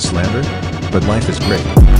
slander, but life is great.